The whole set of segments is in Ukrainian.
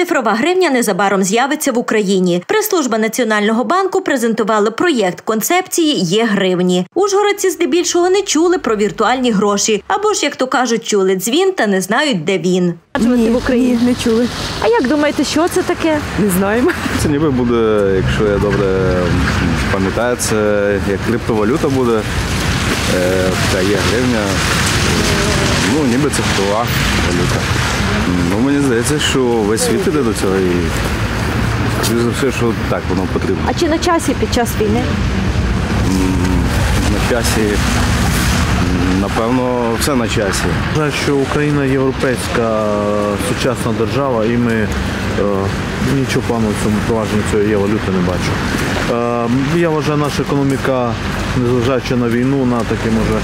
Цифрова гривня незабаром з'явиться в Україні. Прес-служба Національного банку презентувала проєкт концепції є гривні. Ужгородці здебільшого не чули про віртуальні гроші, або ж, як то кажуть, чули дзвін та не знають, де він. Ні, в Україні. Ні, не чули. А як думаєте, що це таке? Не знаємо. Це ніби буде, якщо я добре пам'ятаю, це як криптовалюта буде. Е, Така є гривня. Ну, ніби це цифрова валюта. Ну, мені здається, що весь світ іде до цього і за все, що так воно потрібно. А чи на часі під час війни? На часі, напевно, все на часі. Вважаю, що Україна європейська сучасна держава, і ми е, нічого поганого в цьому провадженні цієї валюти не бачу. Е, я вважаю, наша економіка, незважаючи на війну, на такі може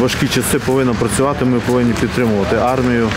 важкі часи повинна працювати. Ми повинні підтримувати армію.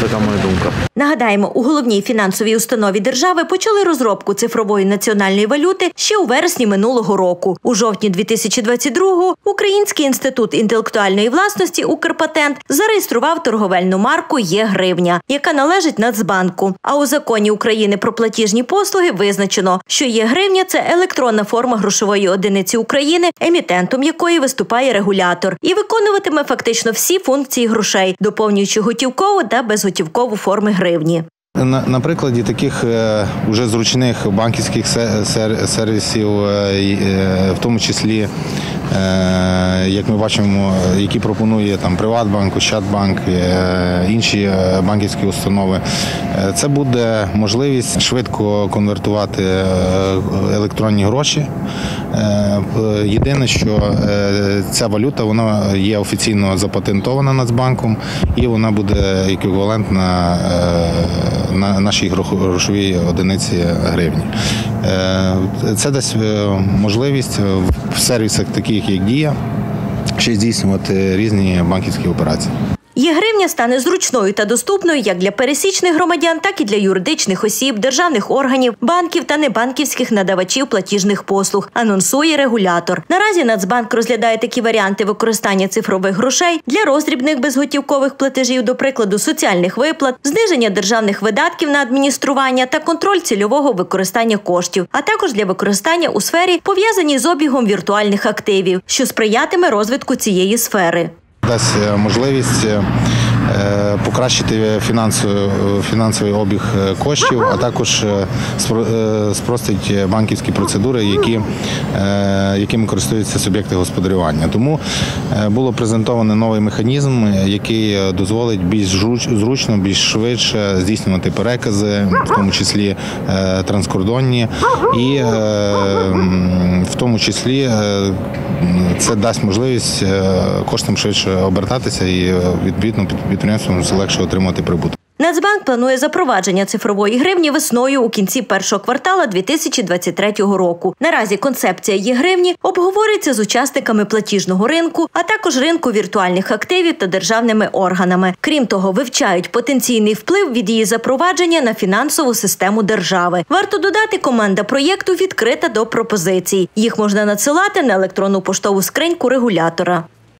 Така моя думка. Нагадаємо, у головній фінансовій установі держави почали розробку цифрової національної валюти ще у вересні минулого року. У жовтні 2022-го Український інститут інтелектуальної власності Укрпатент зареєстрував торговельну марку Є гривня, яка належить Нацбанку. А у законі України про платіжні послуги визначено, що є гривня це електронна форма грошової одиниці України, емітентом якої виступає регулятор, і виконуватиме фактично всі функції грошей, доповнюючи готівкову та безготівкову форми гривні. На, на прикладі таких е, уже зручних банківських се- сервісів, е, е, в тому числі, як ми бачимо, які пропонує там Приватбанк, Ощадбанк, е, інші е, банківські установи, е, це буде можливість швидко конвертувати е, електронні гроші. Е, Єдине, що е, ця валюта вона є офіційно запатентована Нацбанком і вона буде еквівалентна е, на нашій грошовій одиниці гривні. Е, Це дасть е, можливість в сервісах, таких як Дія, ще здійснювати різні банківські операції. Є гривня стане зручною та доступною як для пересічних громадян, так і для юридичних осіб, державних органів, банків та небанківських надавачів платіжних послуг. Анонсує регулятор. Наразі Нацбанк розглядає такі варіанти використання цифрових грошей для роздрібних безготівкових платежів, до прикладу, соціальних виплат, зниження державних видатків на адміністрування та контроль цільового використання коштів, а також для використання у сфері, пов'язаній з обігом віртуальних активів, що сприятиме розвитку цієї сфери. Дасть е, можливість е, покращити фінансовий, обіг е, коштів, а також спро- спростить банківські процедури, які, якими користуються суб'єкти господарювання. Тому було презентовано новий механізм, який дозволить більш зручно, більш швидше здійснювати перекази, в тому числі транскордонні, і в тому числі е, це дасть можливість е, коштам швидше обертатися і е, відповідно підприємствам легше отримати прибуток. Нацбанк планує запровадження цифрової гривні весною у кінці першого квартала 2023 року. Наразі концепція є гривні обговорюється з учасниками платіжного ринку, а також ринку віртуальних активів та державними органами. Крім того, вивчають потенційний вплив від її запровадження на фінансову систему держави. Варто додати, команда проєкту відкрита до пропозицій. Їх можна надсилати на електронну поштову скриньку регулятора.